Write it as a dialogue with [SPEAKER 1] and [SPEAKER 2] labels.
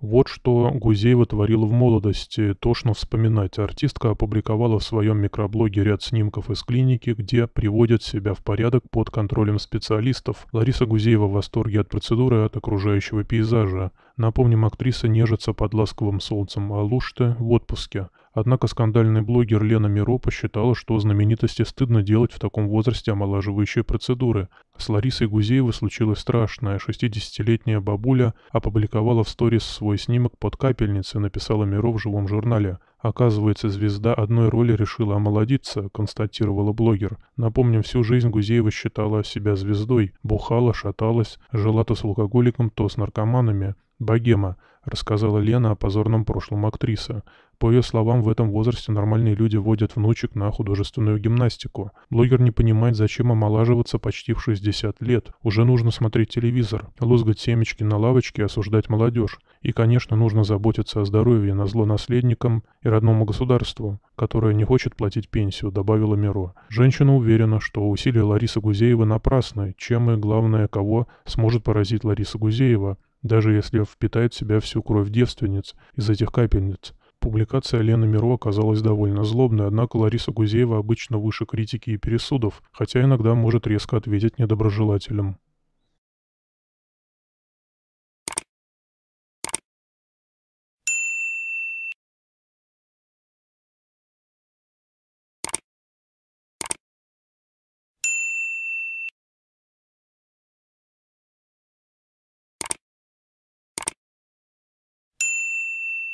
[SPEAKER 1] Вот что Гузеева творила в молодости, тошно вспоминать. Артистка опубликовала в своем микроблоге ряд снимков из клиники, где приводит себя в порядок под контролем специалистов. Лариса Гузеева в восторге от процедуры от окружающего пейзажа. Напомним, актриса нежится под ласковым солнцем, а Луште в отпуске. Однако скандальный блогер Лена Миро посчитала, что знаменитости стыдно делать в таком возрасте омолаживающие процедуры. С Ларисой Гузеевой случилось страшное. 60-летняя бабуля опубликовала в сторис свой снимок под капельницей, написала Миро в живом журнале. Оказывается, звезда одной роли решила омолодиться, констатировала блогер. Напомним, всю жизнь Гузеева считала себя звездой. Бухала, шаталась, жила то с алкоголиком, то с наркоманами. «Богема», — рассказала Лена о позорном прошлом актрисы. По ее словам, в этом возрасте нормальные люди водят внучек на художественную гимнастику. Блогер не понимает, зачем омолаживаться почти в 60 лет. Уже нужно смотреть телевизор, лузгать семечки на лавочке осуждать молодежь. И, конечно, нужно заботиться о здоровье на зло наследникам и родному государству, которое не хочет платить пенсию, добавила Миро. Женщина уверена, что усилия Ларисы Гузеевой напрасны, чем и, главное, кого сможет поразить Лариса Гузеева, даже если впитает в себя всю кровь девственниц из этих капельниц. Публикация Лены Миро оказалась довольно злобной, однако Лариса Гузеева обычно выше критики и пересудов, хотя иногда может резко ответить недоброжелателям.